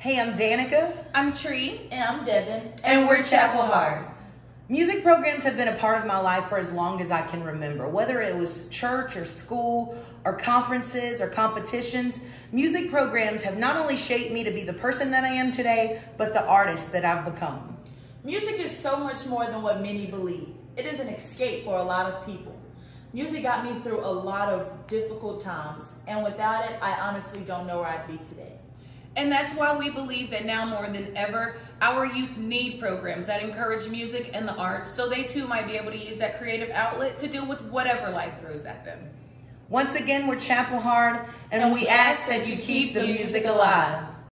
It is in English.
Hey, I'm Danica. I'm Tree. And I'm Devynn. And, and we're Chapel Hart. Music programs have been a part of my life for as long as I can remember. Whether it was church or school or conferences or competitions, music programs have not only shaped me to be the person that I am today, but the artist that I've become. Music is so much more than what many believe. It is an escape for a lot of people. Music got me through a lot of difficult times, and without it, I honestly don't know where I'd be today. And that's why we believe that now more than ever, our youth need programs that encourage music and the arts so they too might be able to use that creative outlet to deal with whatever life throws at them. Once again, we're Chapel Hart, and, and we, we ask that you keep the music alive.